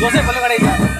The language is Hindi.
जोसेफ भले गणेश